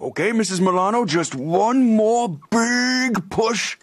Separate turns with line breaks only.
Okay, Mrs. Milano, just one more big push.